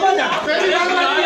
慢点